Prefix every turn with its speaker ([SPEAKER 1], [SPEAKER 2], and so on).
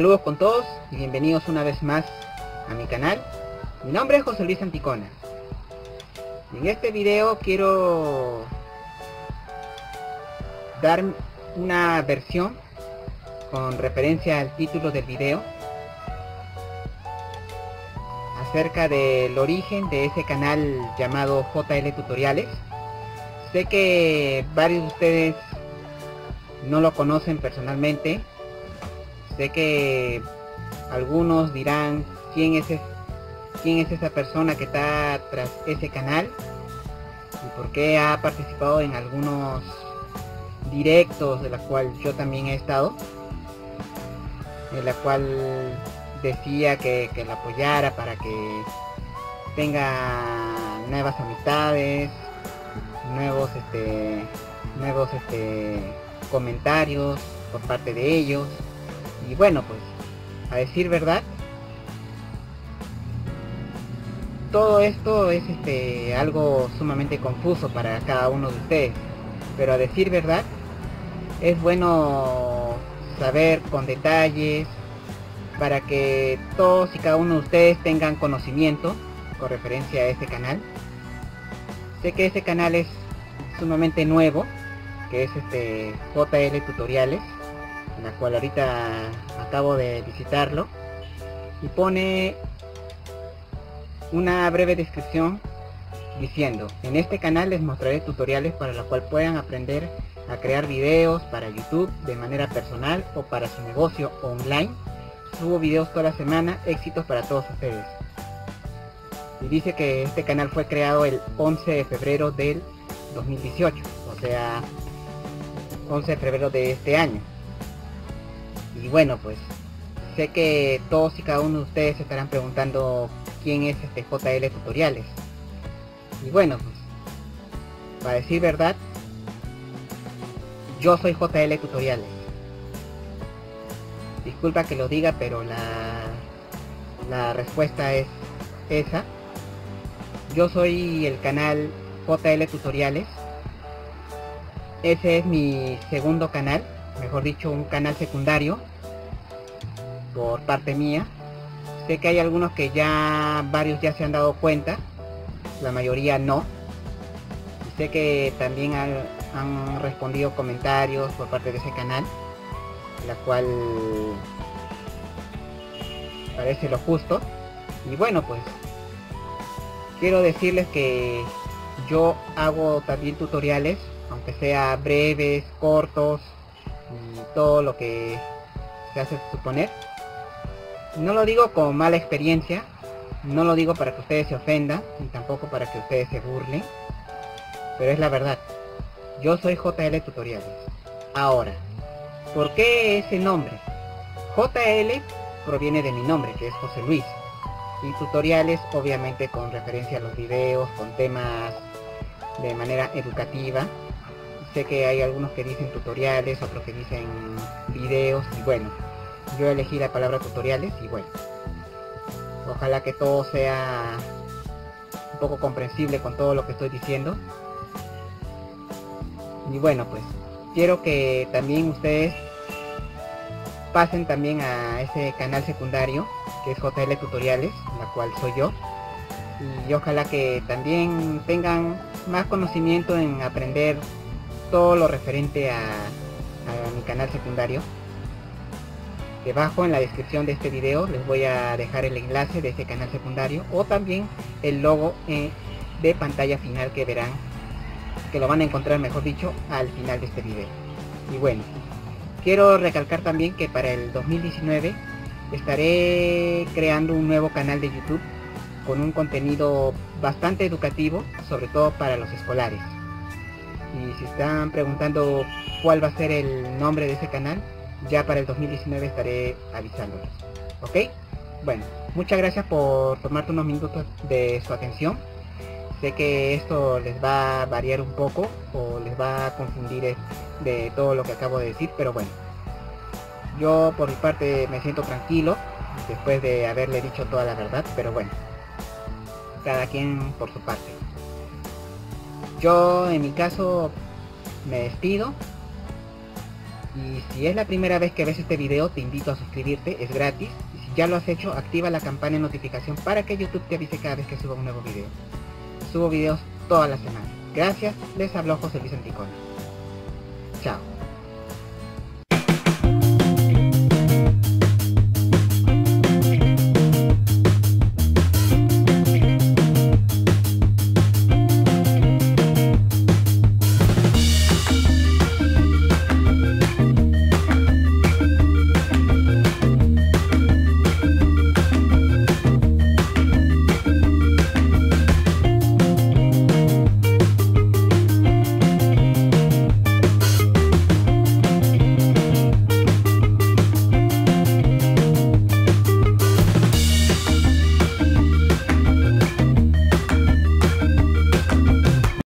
[SPEAKER 1] Saludos con todos y bienvenidos una vez más a mi canal. Mi nombre es José Luis Anticona. En este video quiero dar una versión con referencia al título del video acerca del origen de ese canal llamado JL Tutoriales. Sé que varios de ustedes no lo conocen personalmente. Sé que algunos dirán quién es, quién es esa persona que está tras ese canal y por qué ha participado en algunos directos de la cual yo también he estado en la cual decía que, que la apoyara para que tenga nuevas amistades nuevos este nuevos este comentarios por parte de ellos y bueno pues a decir verdad todo esto es este algo sumamente confuso para cada uno de ustedes pero a decir verdad es bueno saber con detalles para que todos y cada uno de ustedes tengan conocimiento con referencia a este canal. Sé que este canal es sumamente nuevo que es este JL Tutoriales, la cual ahorita acabo de visitarlo, y pone una breve descripción diciendo, en este canal les mostraré tutoriales para la cual puedan aprender a crear videos para YouTube de manera personal o para su negocio online. Subo videos toda la semana, éxitos para todos ustedes. Y dice que este canal fue creado el 11 de febrero del 2018, o sea, 11 de febrero de este año. Y bueno, pues sé que todos y cada uno de ustedes estarán preguntando quién es este JL Tutoriales. Y bueno, pues para decir verdad, yo soy JL Tutoriales. Disculpa que lo diga, pero la, la respuesta es esa. Yo soy el canal JL Tutoriales ese es mi segundo canal, mejor dicho un canal secundario por parte mía. Sé que hay algunos que ya, varios ya se han dado cuenta, la mayoría no. sé que también han, han respondido comentarios por parte de ese canal, la cual parece lo justo. Y bueno, pues quiero decirles que yo hago también tutoriales aunque sea breves, cortos todo lo que se hace suponer. No lo digo con mala experiencia, no lo digo para que ustedes se ofendan, ni tampoco para que ustedes se burlen, pero es la verdad. Yo soy JL Tutoriales. Ahora, ¿por qué ese nombre? JL proviene de mi nombre, que es José Luis. Y tutoriales, obviamente, con referencia a los videos, con temas de manera educativa, sé que hay algunos que dicen tutoriales, otros que dicen videos y bueno, yo elegí la palabra tutoriales y bueno, ojalá que todo sea un poco comprensible con todo lo que estoy diciendo. Y bueno, pues quiero que también ustedes pasen también a ese canal secundario que es JL Tutoriales, la cual soy yo. Y ojalá que también tengan más conocimiento en aprender todo lo referente a, mi canal secundario. Debajo en la descripción de este video les voy a dejar el enlace de ese canal secundario o también el logo eh, de pantalla final que verán, que lo van a encontrar mejor dicho al final de este video. Y bueno, quiero recalcar también que para el 2019 estaré creando un nuevo canal de YouTube con un contenido bastante educativo, sobre todo para los escolares y si están preguntando cuál va a ser el nombre de ese canal, ya para el 2019 estaré avisándoles. ¿Ok? Bueno, muchas gracias por tomarte unos minutos de su atención. Sé que esto les va a variar un poco o les va a confundir de todo lo que acabo de decir, pero bueno. Yo por mi parte me siento tranquilo después de haberle dicho toda la verdad, pero bueno. Cada quien por su parte. Yo en mi caso me despido Y si es la primera vez que ves este video, te invito a suscribirte, es gratis. Y si ya lo has hecho, activa la campana de notificación para que YouTube te avise cada vez que suba un nuevo video. Subo videos todas las semanas. Gracias, les habló José Luis Anticona. Chao.